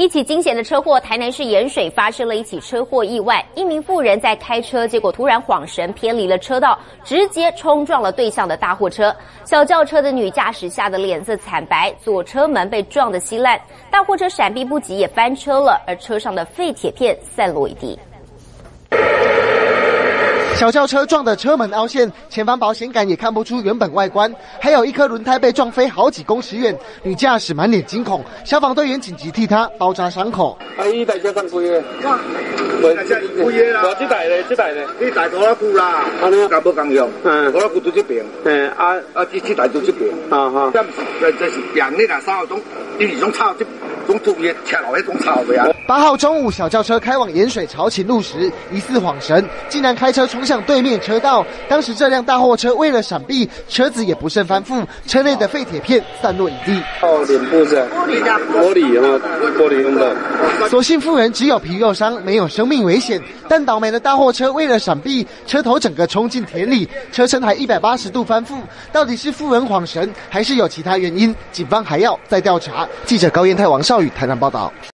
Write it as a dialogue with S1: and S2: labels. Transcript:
S1: 一起惊险的车祸，台南市盐水发生了一起车祸意外。一名妇人在开车，结果突然晃神，偏离了车道，直接冲撞了对向的大货车。小轿车的女驾驶吓得脸色惨白，左车门被撞得稀烂，大货车闪避不及也翻车了，而车上的废铁片散落一地。
S2: 小轿车撞的车门凹陷，前方保险杆也看不出原本外观，还有一颗轮胎被撞飞好几公尺远。女驾驶满脸惊恐，消防队员紧急替她包扎伤口。
S3: 啊，伊台车上几个？哇，没几个啦。我这台嘞，这台嘞，你啦？都这边。嗯，啊啊，这这台都这边。啊哈，这不是，这是两
S2: 八号中午，小轿车开往盐水潮勤路时，疑似晃神，竟然开车冲向对面车道。当时这辆大货车为了闪避，车子也不慎翻覆，车内的废铁片散落一地。
S3: 哦，脸部是玻璃啊，玻璃用的。
S2: 所幸妇人只有皮肉伤，没有生命危险。但倒霉的大货车为了闪避，车头整个冲进田里，车身还一百八十度翻覆。到底是妇人晃神，还是有其他原因？警方还要再调查。记者高燕泰、王少。台南报道。